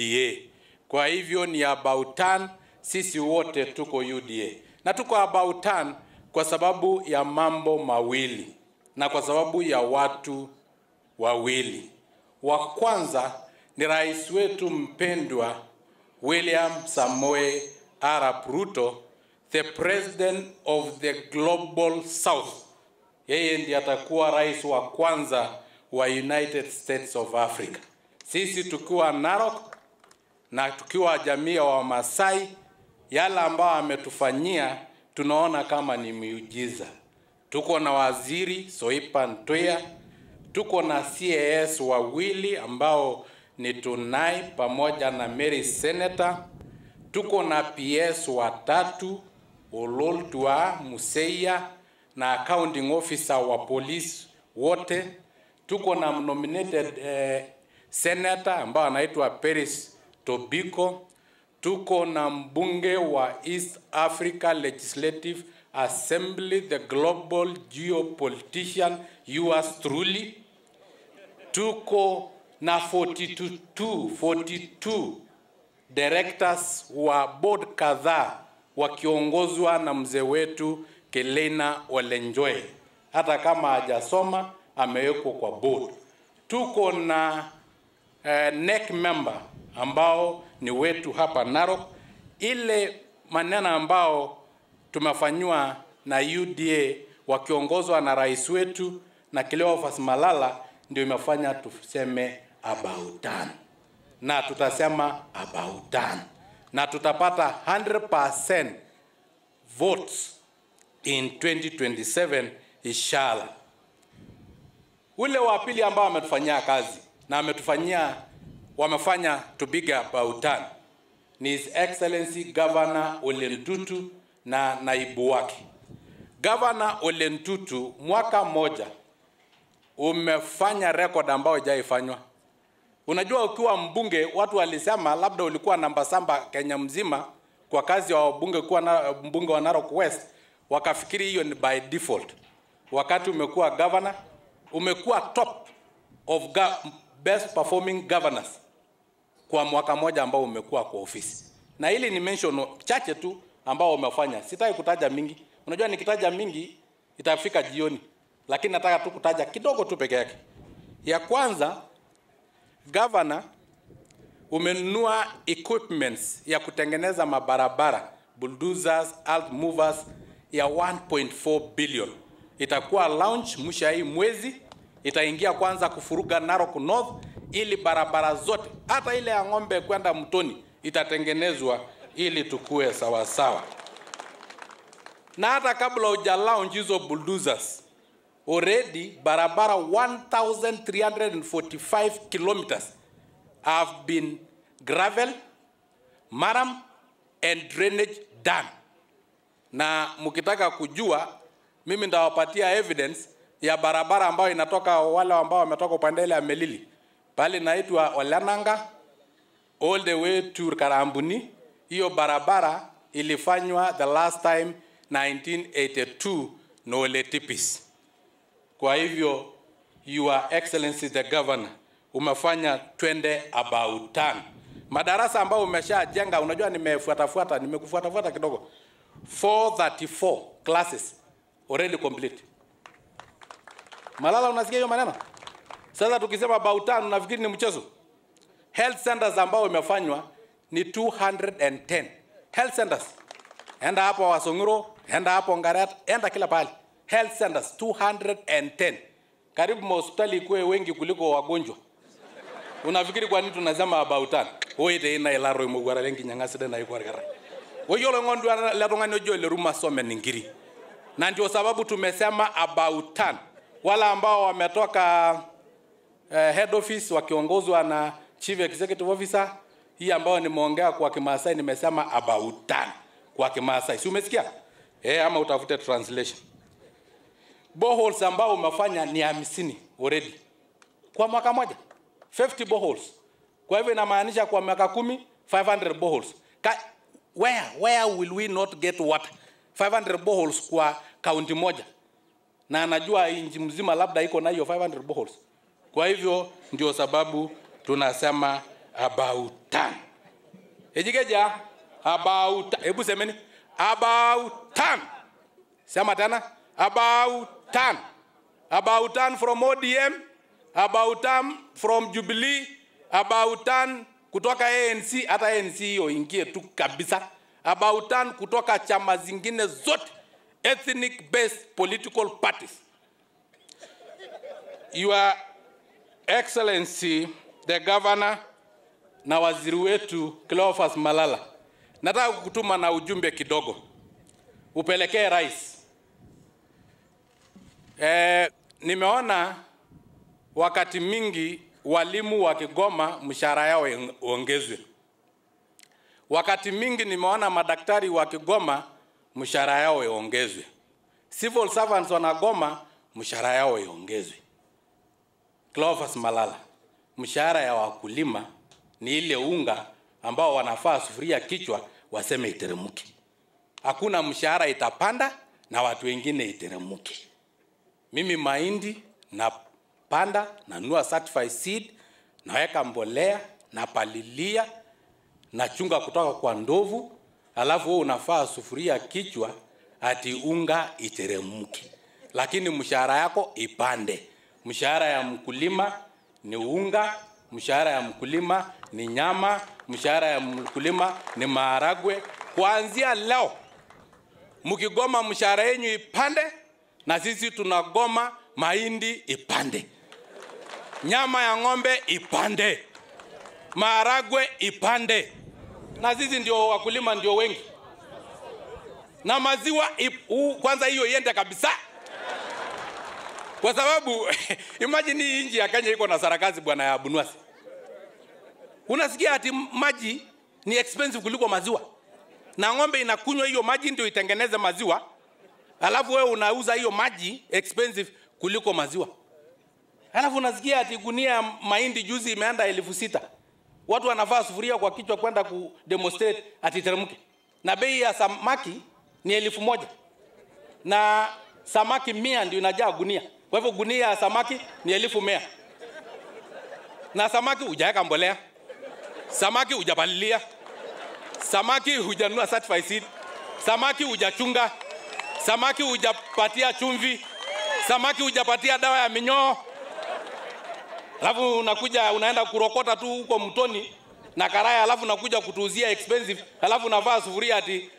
UDA. Kwa hivyo ni about turn, sisi wote tuko UDA na tuko about turn kwa sababu ya mambo mawili na kwa sababu ya watu wawili. Wa kwanza ni rais wetu mpendwa William Samoe Arap Ruto, the president of the global south. Yeye ndiye atakuwa rais wa kwanza wa United States of Africa. Sisi tukiwa Narok na tukiwa jamii ya Wamasai, yale ambayo ametufanyia tunaona kama ni miujiza. Tuko na waziri Soipan Tuya, tuko na CAS wawili ambao ni Tunai pamoja na Mary Senator, tuko na PS watatu Olol Tua Museia na accounting officer wa polisi wote. Tuko na nominated eh, senator ambao anaitwa Peris Tobiko. Tuko na mbunge wa East Africa Legislative Assembly, the global geopolitician yours truly. Tuko na 42, 42 directors wa board kadhaa wakiongozwa na mzee wetu Kelena Olenjoe. Hata kama hajasoma amewekwa kwa board. Tuko na uh, NEC member ambao ni wetu hapa Narok. Ile maneno ambao tumefanywa na UDA wakiongozwa na rais wetu na Cleophas Malala ndio imefanya tuseme about done, na tutasema about done, na tutapata 100% votes in 2027 inshallah. Ule wa pili ambao ametufanyia kazi na ametufanyia wamefanya to big about done ni His Excellency Governor Ole Ntutu na naibu wake. Governor Olentutu mwaka mmoja umefanya record ambayo haijaifanywa. Unajua, ukiwa mbunge, watu walisema labda ulikuwa namba samba Kenya mzima kwa kazi ya wabunge kuwa na, mbunge wa Narok West, wakafikiri hiyo ni by default. Wakati umekuwa governor, umekuwa top of best performing governors kwa mwaka mmoja ambao umekuwa kwa ofisi, na hili ni mention chache tu ambao umefanya. Sitaki kutaja mingi, unajua nikitaja mingi itafika jioni, lakini nataka tu kutaja kidogo tu peke yake. Ya kwanza, governor umenunua equipments ya kutengeneza mabarabara bulldozers, earth movers ya 1.4 billion. Itakuwa launch mwisho hii mwezi, itaingia kwanza kufuruga Narok North ili barabara zote hata ile ya ng'ombe kwenda mtoni itatengenezwa ili tukue sawasawa sawa. Na hata kabla uja launch hizo bulldozers, already barabara 1345 kilometers have been gravel, maram and drainage done. Na mkitaka kujua, mimi ndawapatia evidence ya barabara ambayo inatoka wale ambao wametoka upande ile ya Melili pale naitwa Olananga all the way to Karambuni. Hiyo barabara ilifanywa the last time 1982 na Ole Tipis. Kwa hivyo Your Excellency the Governor, umefanya twende about time. Madarasa ambayo umeshajenga, unajua nimefuatafuata, nimekufuatafuata kidogo, 434 classes already complete. Malala, unasikia hiyo maneno? Sasa tukisema bao tano nafikiri ni mchezo? Health centers ambao imefanywa ni 210 health centers. Enda hapo Wasongiro, enda hapo Ngaret, enda kila pahali. Health centers 210. Karibu mahospitali ikuwe wengi kuliko wagonjwa. Unafikiri kwa nini tunasema about turn? Oite ina ilaro imugwara lengi nyangaside na ikwara gara. Oyolo ngondu la tungani ojo le ruma some ningiri. Na ndio sababu tumesema about turn. Wala ambao wametoka uh, head office wakiongozwa na chief executive officer hii ambayo nimeongea kwa Kimasai nimesema about done kwa Kimasai. Si umesikia? Eh, ama utafute translation. Boreholes ambao umefanya ni hamsini already kwa mwaka moja 50 boreholes. Kwa hivyo inamaanisha kwa miaka kumi 500 boreholes. Ka, where where will we not get water? 500 boreholes kwa kaunti moja, na anajua nchi mzima labda iko na hiyo 500 boreholes. Kwa hivyo ndio sababu tunasema about time. Ejikeja about time. Hebu semeni about time. Sema tena about time. About time from ODM, about time from Jubilee, about time kutoka ANC, hata ANC hiyo ingie tu kabisa. About time kutoka chama zingine zote, ethnic based political parties. Your Excellency the Governor na waziri wetu Cleophas Malala, nataka kukutuma na ujumbe kidogo upelekee rais. E, nimeona wakati mingi walimu wa Kigoma mshahara yao uongezwe. Wakati mingi nimeona madaktari wa Kigoma mshahara yao iongezwe. Civil servants wanagoma mshahara yao iongezwe. Cleophas Malala, mshahara ya wakulima ni ile unga ambao wanafaa sufuria kichwa waseme iteremke. Hakuna mshahara itapanda na watu wengine iteremke. Mimi mahindi napanda, nanua certified seed, naweka mbolea, napalilia, nachunga kutoka kwa ndovu, alafu wewe unafaa sufuria kichwa ati unga iteremke, lakini mshahara yako ipande. Mshahara ya mkulima ni unga, mshahara ya mkulima ni nyama, mshahara ya mkulima ni maharagwe. Kuanzia leo mkigoma mshahara yenyu ipande, na sisi tunagoma mahindi ipande, nyama ya ng'ombe ipande, maharagwe ipande, na sisi ndio wakulima ndio wengi, na maziwa ipu, kwanza hiyo iende kabisa kwa sababu imagine hii nchi ya Kenya iko na sarakasi bwana ya Bunwasi. Unasikia ati maji ni expensive kuliko maziwa, na ng'ombe inakunywa hiyo maji ndio itengeneze maziwa, alafu wewe unauza hiyo maji expensive kuliko maziwa. Alafu unasikia ati gunia mahindi juzi imeenda elfu sita. Watu wanavaa sufuria kwa kichwa kwenda ku demonstrate ati teremke, na bei ya samaki ni elfu moja na samaki mia ndio inajaa gunia. Kwa hivyo gunia ya samaki ni elfu mia. Na samaki hujaweka mbolea, samaki hujapalilia, samaki hujanunua certified seed, samaki hujachunga, samaki hujapatia chumvi, samaki hujapatia dawa ya minyoo, alafu unakuja unaenda kurokota tu huko mtoni na karaya, alafu unakuja kutuuzia expensive, alafu unavaa sufuria ati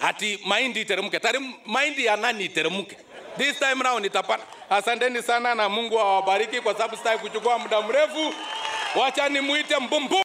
ati mahindi iteremke. Mahindi ya nani iteremke? This time round itapanda. Asanteni sana na Mungu awabariki, kwa sababu sitaki kuchukua muda mrefu. Wacha nimuite mbumbu.